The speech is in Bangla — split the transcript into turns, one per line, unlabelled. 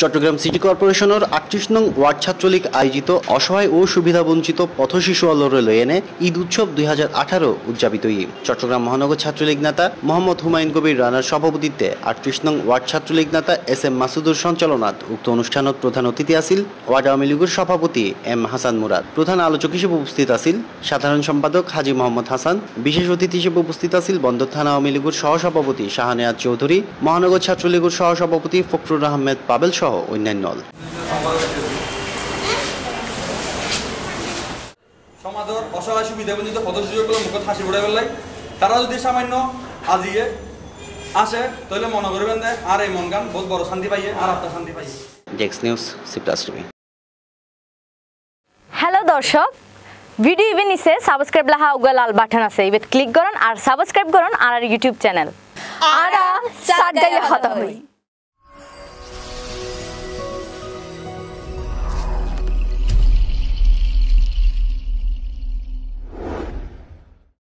চট্টগ্রাম সিটি কর্পোরেশনের আটত্রিশ নং ওয়ার্ড ছাত্রলীগ আয়োজিত অসহায় ও সুবিধাবঞ্চিত পথশিশু আলোরে লয়েনে ঈদ উৎসব দুই হাজার আঠারো উদযাপিত চট্টগ্রাম মহানগর ছাত্রলীগ নেতা মোহাম্মদ হুমায়ুন কবির রানার সভাপতিত্বে আটত্রিশ নং ওয়ার্ড ছাত্রলীগ নেতা এস এম মাসুদুর সঞ্চালনাত উক্ত অনুষ্ঠানত প্রধান অতিথি আছিল ওয়ার্ড আওয়ামী লীগের সভাপতি এম হাসান মুরাদ। প্রধান আলোচক হিসেবে উপস্থিত আছিল সাধারণ সম্পাদক হাজি মোহাম্মদ হাসান। বিশেষ অতিথি হিসেবে উপস্থিত আছিল বন্দর থানা আওয়ামী লীগের সহসভাপতি শাহানিয়াজ চৌধুরী, মহানগর ছাত্রলীগের সহসভাপতি ফখরুর আহমেদ পাবেল সহ অন্যান্য
সমাজের অসহায় সুবিধাবঞ্চিত পদশিশুগুলো মুখত হাসি উড়াই পেলাই তারা যদি সামান্য আজিয়ে আসে তাহলে মনে করবেন যে আর এই মন গান বহুত বড় শান্তি পাইয়ে আর আপনার শান্তি পাইয়ে।
ডেক্স news C plus TV
hello দর্শক ভিডিও ইভেন নিচে সাবস্ক্রাইব লাহা উগা লাল বাটন আছে। ইবেত ক্লিক করুন আর সাবস্ক্রাইব করুন আর ইউটিউব চ্যানেল
আরা